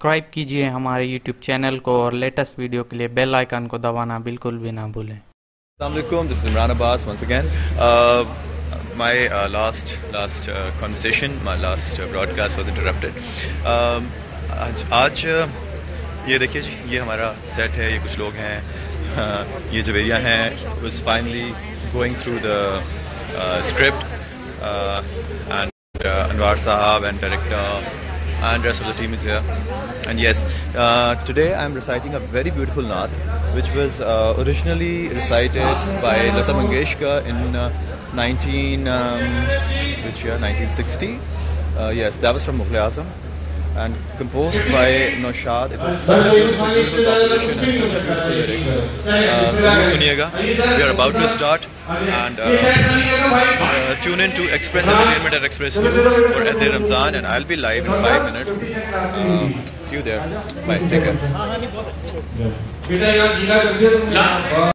Subscribe कीजिए हमारे YouTube channel को और लेटेस्ट वीडियो के लिए बेल आइकन को दबाना बिल्कुल भी ना भूलें uh, My uh, last last uh, conversation, my last uh, broadcast was interrupted. Um, आज uh, ये देखिए जी ये हमारा सेट है ये कुछ लोग हैं uh, ये जवेरिया हैं was finally going through the script and Anwar साहब and director and rest of the team is here. And yes, uh, today I'm reciting a very beautiful Naat, which was uh, originally recited by Lata Mangeshkar in uh, 19, um, which year? 1960. Uh, yes, that was from Mughal Azam. And composed by Naushad. It was such a beautiful, composition and such a beautiful lyrics. Uh, we are about to start. And uh, uh, uh, tune in to Express Entertainment at Express News for Ed Ramzan and I'll be live in five minutes. Um, see you there. Bye. Take care.